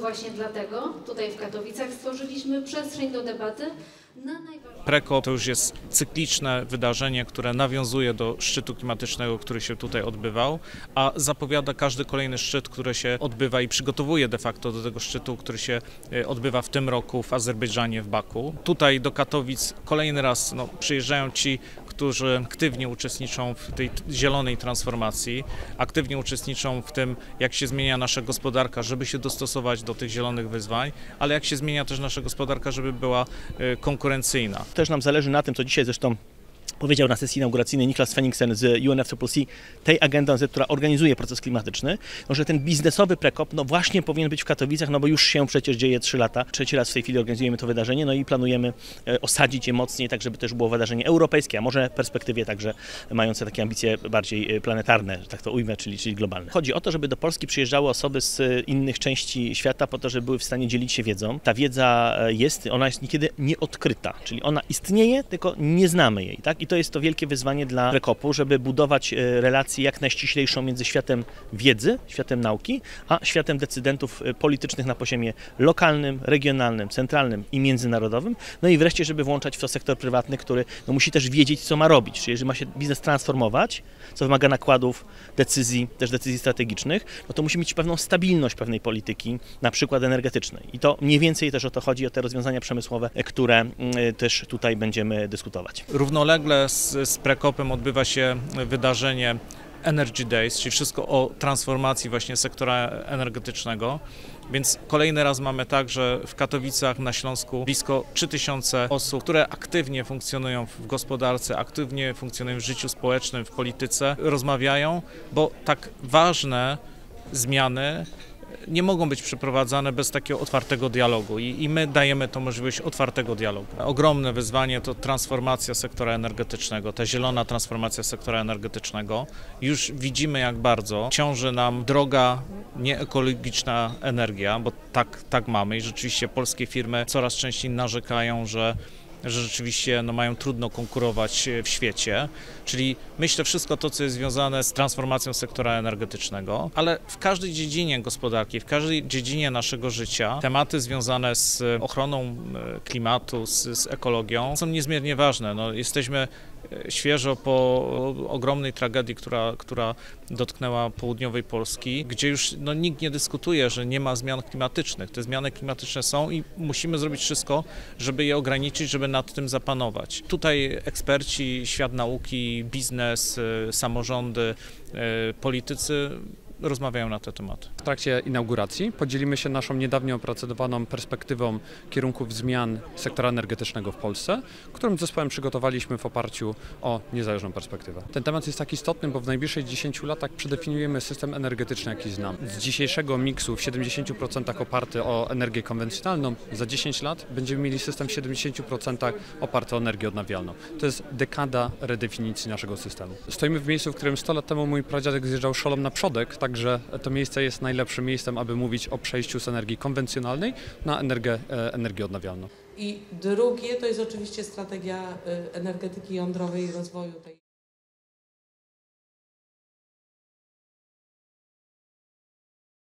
właśnie dlatego tutaj w Katowicach stworzyliśmy przestrzeń do debaty na najważniejsze. Preko to już jest cykliczne wydarzenie, które nawiązuje do szczytu klimatycznego, który się tutaj odbywał, a zapowiada każdy kolejny szczyt, który się odbywa i przygotowuje de facto do tego szczytu, który się e, odbywa w tym roku w Azerbejdżanie, w Baku. Tutaj do Katowic kolejny raz no, przyjeżdżają ci, którzy aktywnie uczestniczą w tej zielonej transformacji, aktywnie uczestniczą w tym, jak się zmienia nasza gospodarka, żeby się dostosować do tych zielonych wyzwań, ale jak się zmienia też nasza gospodarka, żeby była e, konkurencyjna. Też nam zależy na tym, co dzisiaj zresztą powiedział na sesji inauguracyjnej Niklas Fenningsen z UNFCCC, tej agendy ONZ, która organizuje proces klimatyczny, że ten biznesowy prekop no właśnie powinien być w Katowicach, no bo już się przecież dzieje 3 lata. Trzeci raz w tej chwili organizujemy to wydarzenie, no i planujemy e, osadzić je mocniej, tak żeby też było wydarzenie europejskie, a może w perspektywie także mające takie ambicje bardziej e, planetarne, tak to ujmę, czyli, czyli globalne. Chodzi o to, żeby do Polski przyjeżdżały osoby z e, innych części świata po to, żeby były w stanie dzielić się wiedzą. Ta wiedza jest, ona jest niekiedy nieodkryta, czyli ona istnieje, tylko nie znamy jej, tak? I to jest to wielkie wyzwanie dla Rekopu, żeby budować e, relację jak najściślejszą między światem wiedzy, światem nauki, a światem decydentów e, politycznych na poziomie lokalnym, regionalnym, centralnym i międzynarodowym. No i wreszcie, żeby włączać w to sektor prywatny, który no, musi też wiedzieć, co ma robić. Czyli jeżeli ma się biznes transformować, co wymaga nakładów, decyzji, też decyzji strategicznych, no to musi mieć pewną stabilność pewnej polityki, na przykład energetycznej. I to mniej więcej też o to chodzi, o te rozwiązania przemysłowe, e, które mm, też tutaj będziemy dyskutować. Równolegle z, z Prekopem odbywa się wydarzenie Energy Days, czyli wszystko o transformacji właśnie sektora energetycznego. Więc kolejny raz mamy tak, że w Katowicach na Śląsku blisko 3000 osób, które aktywnie funkcjonują w gospodarce, aktywnie funkcjonują w życiu społecznym, w polityce, rozmawiają, bo tak ważne zmiany nie mogą być przeprowadzane bez takiego otwartego dialogu i, i my dajemy tą możliwość otwartego dialogu. Ogromne wyzwanie to transformacja sektora energetycznego, ta zielona transformacja sektora energetycznego. Już widzimy jak bardzo ciąży nam droga nieekologiczna energia, bo tak, tak mamy i rzeczywiście polskie firmy coraz częściej narzekają, że że rzeczywiście no, mają trudno konkurować w świecie. Czyli myślę wszystko to, co jest związane z transformacją sektora energetycznego, ale w każdej dziedzinie gospodarki, w każdej dziedzinie naszego życia tematy związane z ochroną e, klimatu, z, z ekologią są niezmiernie ważne. No, jesteśmy e, świeżo po ogromnej tragedii, która, która dotknęła południowej Polski, gdzie już no, nikt nie dyskutuje, że nie ma zmian klimatycznych. Te zmiany klimatyczne są i musimy zrobić wszystko, żeby je ograniczyć, żeby nad tym zapanować. Tutaj eksperci, świat nauki, biznes, y, samorządy, y, politycy rozmawiają na te tematy. W trakcie inauguracji podzielimy się naszą niedawno opracowaną perspektywą kierunków zmian sektora energetycznego w Polsce, którą z zespołem przygotowaliśmy w oparciu o niezależną perspektywę. Ten temat jest tak istotny, bo w najbliższych 10 latach przedefiniujemy system energetyczny, jaki znam. Z dzisiejszego miksu w 70% oparty o energię konwencjonalną, za 10 lat będziemy mieli system w 70% oparty o energię odnawialną. To jest dekada redefinicji naszego systemu. Stoimy w miejscu, w którym 100 lat temu mój pradziadek zjeżdżał szolom na przodek, także to miejsce jest najlepszym miejscem, aby mówić o przejściu z energii konwencjonalnej na energię, e, energię odnawialną. I drugie to jest oczywiście strategia y, energetyki jądrowej i rozwoju tej.